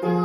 you.